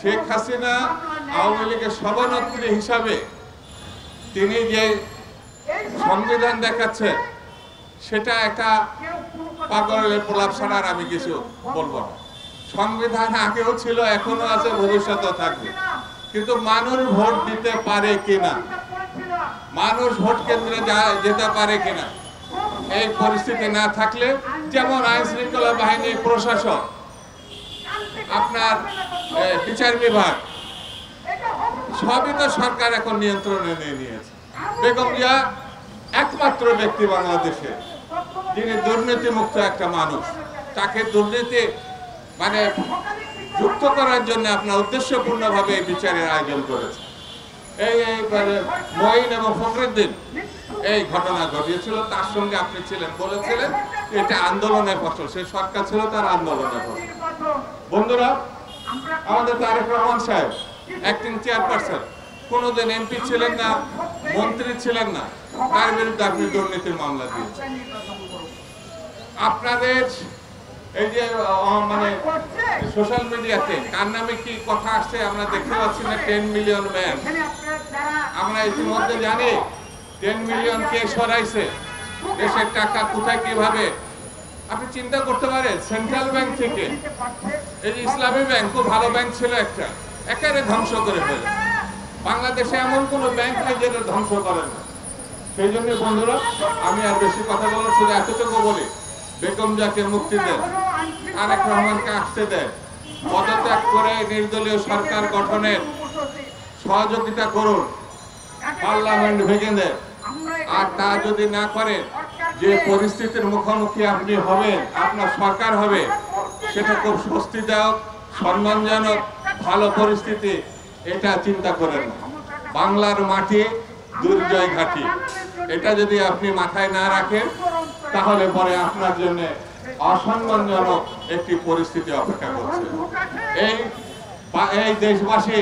শেখ হাসিনা আওয়ামী লীগের সভানেত্রী হিসাবে তিনি যে সংবিধান দেখাচ্ছে সেটা একটা পাগলের প্রলাপ ছাড়া আর আমি কিছু বলব না। সংবিধান আগেও ছিল এখনও আছে, ভবিষ্যতেও থাকবে। কিন্তু মানুষ ভোট দিতে পারে কিনা? মানুষ ভোট কেন্দ্রে যেতে পারে কিনা? এই পরিস্থিতি না থাকলে, যেমন আইন শৃঙ্খলা বাহিনী প্রশাসন, আপনার বিচার বিভাগ। সবই তো সরকার এখন নিয়ন্ত্রণে নিয়ে নিয়েছে। বেগম জিয়া একমাত্র ব্যক্তি বাংলাদেশে। যিনি দুর্নীতিমুক্ত একটা মানুষ। তাকে দুর্নীতি মানে যুক্ত করার জন্য আপনার উদ্দেশ্যপূর্ণভাবে এই বিচারের আয়োজন করেছে। এই এই মঈন এবং ফখরুদ্দিন, এই ঘটনা ঘটিয়েছিল। তার সঙ্গে আপনি ছিলেন, বলেছিলেন, এটা আন্দোলনের ফসল। সে সরকার ছিল তার আন্দোলনের ফসল। বন্ধুরা আমাদের তারেক রহমান সাহেব অ্যাক্টিং চেয়ারপারসন কোনোদিন এমপি ছিলেন না, মন্ত্রী ছিলেন না। তার বিরুদ্ধে আপনি দুর্নীতির মামলা দিয়েছেন। আপনাদের এই যে মানে সোশ্যাল মিডিয়াতে কার নামে কি কথা আসছে আমরা দেখতে পাচ্ছি না টেন মিলিয়ন ম্যান আমরা ইতিমধ্যে জানি টেন মিলিয়ন কে সরাইছে। দেশের টাকা কোথায়, কীভাবে আপনি চিন্তা করতে পারেন সেন্ট্রাল ব্যাংক থেকে এই যে ইসলামী ব্যাংক খুব ভালো ব্যাংক ছিল একটা, একেবারে ধ্বংস করে ফেলেছে বাংলাদেশে এমন কোনো ব্যাংক নেই যেটা ধ্বংস করে না। সেই জন্য বন্ধুরা, আমি আর বেশি কথা বলব শুধু এতটুকু বলি, বেগম জাকে মুক্তি দেন, তারেক রহমানকে আসতে দেন, পদত্যাগ করে নির্দলীয় সরকার গঠনের সহযোগিতা করুন, পার্লামেন্ট ভেঙে দেন। আর তা যদি না করেন যে পরিস্থিতির মুখোমুখি আপনি হবেন, আপনার সরকার হবে, সেটা খুব স্বস্তিদায়ক, সম্মানজনক, ভালো পরিস্থিতি, এটা চিন্তা করেন বাংলার মাটি দুর্জয় ঘাটি। এটা যদি আপনি মাথায় না রাখেন, তাহলে পরে আপনার জন্য অসম্মানজনক একটি পরিস্থিতি অপেক্ষা করছে। এই এই দেশবাসী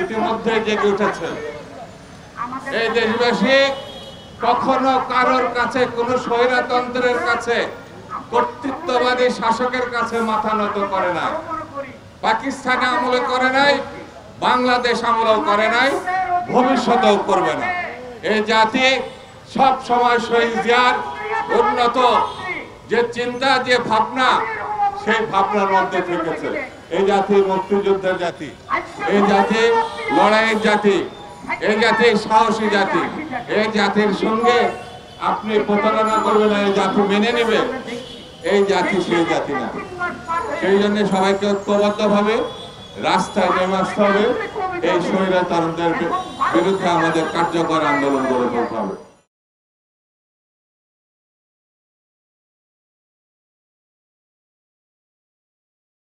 ইতিমধ্যে জেগে উঠেছে। এই দেশবাসী কখনো কারোর কাছে, কোন স্বৈরতন্ত্রের কাছে, কর্তৃত্ববাদী শাসকের কাছে মাথা নত করে না পাকিস্তানে আমলে করে নাই, বাংলাদেশ আমলেও করে নাই, ভবিষ্যতেও করবে না। এই জাতি সব সময় শহীদ জিয়ার উন্নত। যে চিন্তা, যে ভাবনা, সেই ভাবনার মধ্যে থেকেছে। এই জাতি মুক্তিযুদ্ধের জাতি। এই জাতি লড়াইয়ের জাতি। এই সাহসী জাতি, এই জাতির সঙ্গে আপনি প্রতারণা করবেন এই জাতি মেনে নেবে। এই জাতি সেই জাতি না। সেই জন্য সবাইকে ঐক্যবদ্ধ ভাবে রাস্তায় নেমে আসতে হবে। এই স্বৈরাচারদের বিরুদ্ধে আমাদের কার্যকর আন্দোলন গড়ে তুলতে হবে।